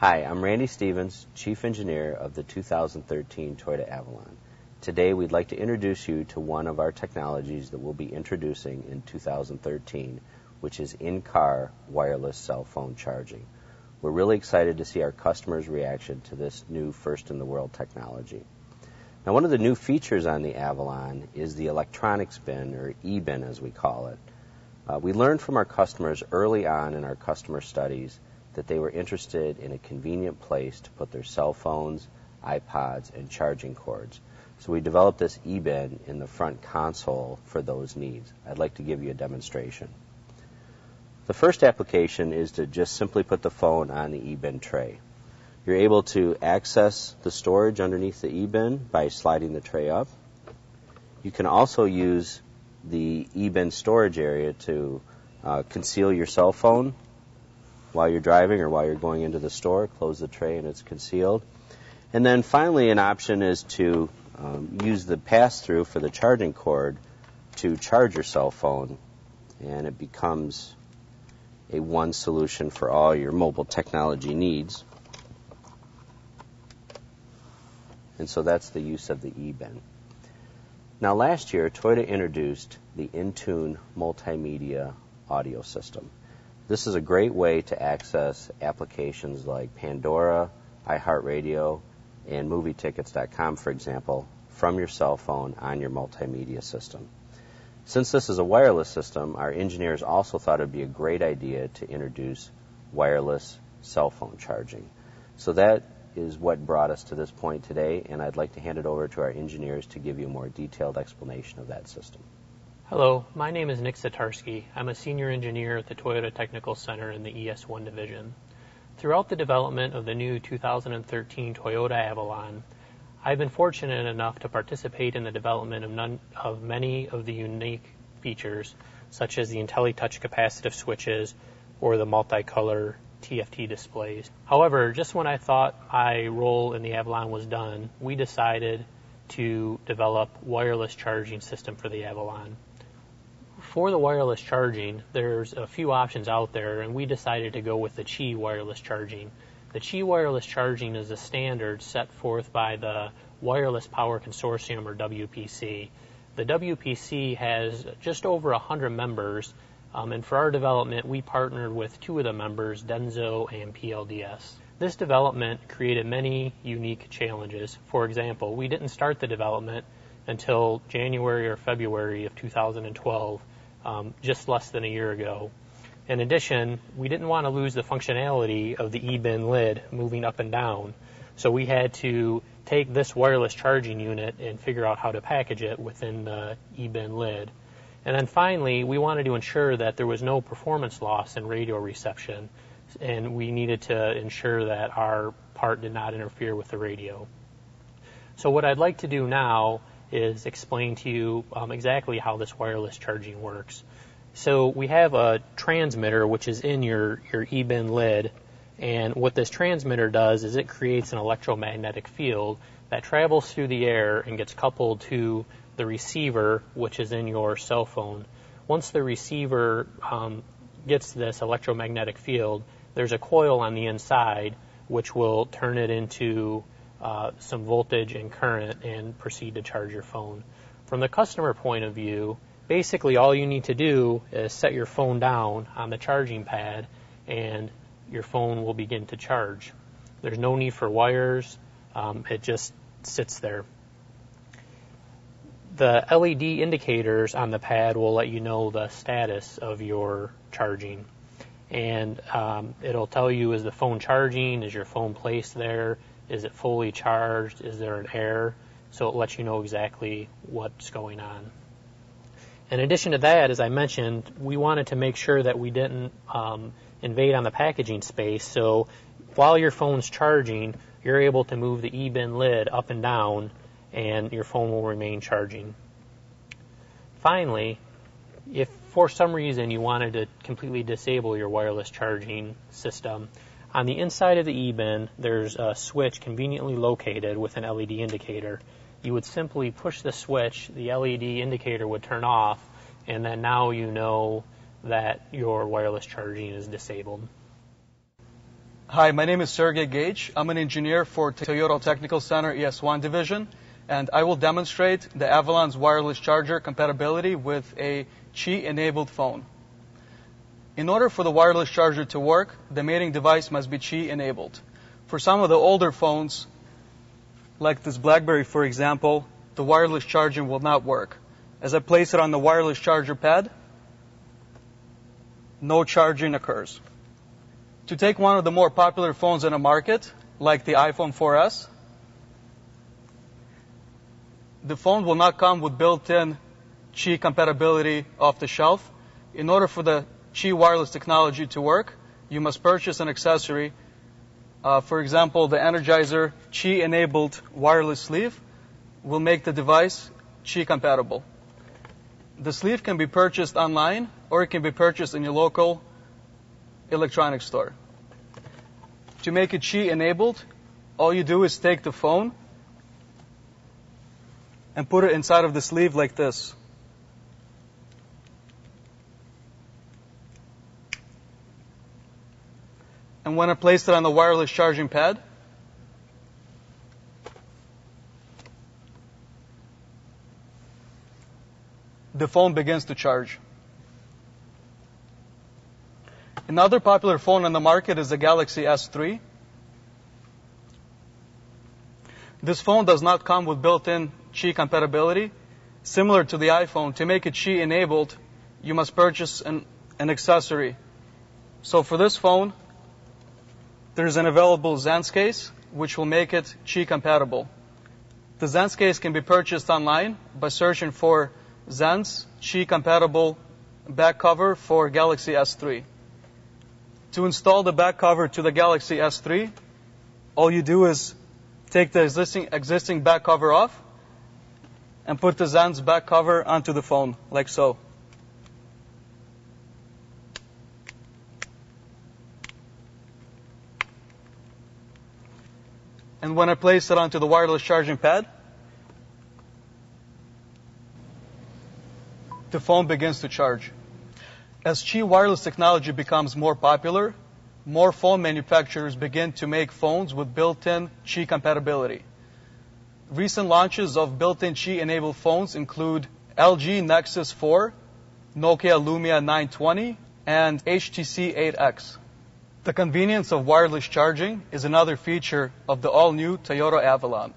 Hi, I'm Randy Stevens, Chief Engineer of the 2013 Toyota Avalon. Today we'd like to introduce you to one of our technologies that we'll be introducing in 2013, which is in-car wireless cell phone charging. We're really excited to see our customers' reaction to this new first-in-the-world technology. Now, one of the new features on the Avalon is the electronics bin, or e-bin as we call it. Uh, we learned from our customers early on in our customer studies that they were interested in a convenient place to put their cell phones, iPods, and charging cords. So we developed this e-bin in the front console for those needs. I'd like to give you a demonstration. The first application is to just simply put the phone on the e-bin tray. You're able to access the storage underneath the e-bin by sliding the tray up. You can also use the e-bin storage area to uh, conceal your cell phone while you're driving or while you're going into the store. Close the tray and it's concealed. And then finally, an option is to um, use the pass-through for the charging cord to charge your cell phone, and it becomes a one solution for all your mobile technology needs. And so that's the use of the eBin. Now, last year, Toyota introduced the Entune multimedia audio system. This is a great way to access applications like Pandora, iHeartRadio, and MovieTickets.com, for example, from your cell phone on your multimedia system. Since this is a wireless system, our engineers also thought it would be a great idea to introduce wireless cell phone charging. So that is what brought us to this point today, and I'd like to hand it over to our engineers to give you a more detailed explanation of that system. Hello, my name is Nick Satarski. I'm a senior engineer at the Toyota Technical Center in the ES1 division. Throughout the development of the new 2013 Toyota Avalon, I've been fortunate enough to participate in the development of, none, of many of the unique features, such as the IntelliTouch capacitive switches or the multicolor TFT displays. However, just when I thought my role in the Avalon was done, we decided to develop wireless charging system for the Avalon. For the wireless charging, there's a few options out there, and we decided to go with the Qi wireless charging. The Qi wireless charging is a standard set forth by the Wireless Power Consortium, or WPC. The WPC has just over 100 members um, and for our development, we partnered with two of the members, Denso and PLDS. This development created many unique challenges. For example, we didn't start the development until January or February of 2012, um, just less than a year ago. In addition, we didn't want to lose the functionality of the e-bin lid moving up and down, so we had to take this wireless charging unit and figure out how to package it within the e-bin lid. And then finally, we wanted to ensure that there was no performance loss in radio reception, and we needed to ensure that our part did not interfere with the radio. So what I'd like to do now is explain to you um, exactly how this wireless charging works. So we have a transmitter which is in your, your e-bin lid, and what this transmitter does is it creates an electromagnetic field that travels through the air and gets coupled to the receiver, which is in your cell phone. Once the receiver um, gets this electromagnetic field, there's a coil on the inside which will turn it into uh, some voltage and current and proceed to charge your phone. From the customer point of view, basically all you need to do is set your phone down on the charging pad and your phone will begin to charge. There's no need for wires. Um, it just sits there the LED indicators on the pad will let you know the status of your charging. And um, it'll tell you is the phone charging? Is your phone placed there? Is it fully charged? Is there an error? So it lets you know exactly what's going on. In addition to that, as I mentioned, we wanted to make sure that we didn't um, invade on the packaging space. So while your phone's charging, you're able to move the e-bin lid up and down and your phone will remain charging. Finally, if for some reason you wanted to completely disable your wireless charging system, on the inside of the e-bin there's a switch conveniently located with an LED indicator. You would simply push the switch, the LED indicator would turn off, and then now you know that your wireless charging is disabled. Hi, my name is Sergey Gage. I'm an engineer for Toyota Technical Center ES1 division, and I will demonstrate the Avalon's wireless charger compatibility with a Qi-enabled phone. In order for the wireless charger to work, the mating device must be Qi-enabled. For some of the older phones, like this BlackBerry, for example, the wireless charging will not work. As I place it on the wireless charger pad, no charging occurs to take one of the more popular phones in the market, like the iPhone 4S, the phone will not come with built-in Qi compatibility off the shelf. In order for the Qi wireless technology to work, you must purchase an accessory. Uh, for example, the Energizer Qi-enabled wireless sleeve will make the device Qi compatible. The sleeve can be purchased online or it can be purchased in your local electronics store. To make it Qi enabled, all you do is take the phone and put it inside of the sleeve like this. And when I place it on the wireless charging pad, the phone begins to charge. Another popular phone on the market is the Galaxy S3. This phone does not come with built-in Qi compatibility. Similar to the iPhone, to make it Qi enabled, you must purchase an, an accessory. So for this phone, there's an available Zens case, which will make it Qi compatible. The Zens case can be purchased online by searching for Zens Qi compatible back cover for Galaxy S3. To install the back cover to the Galaxy S3, all you do is take the existing, existing back cover off and put the Zens back cover onto the phone, like so. And when I place it onto the wireless charging pad, the phone begins to charge. As Qi wireless technology becomes more popular, more phone manufacturers begin to make phones with built-in Qi compatibility. Recent launches of built-in Qi-enabled phones include LG Nexus 4, Nokia Lumia 920, and HTC 8X. The convenience of wireless charging is another feature of the all-new Toyota Avalon.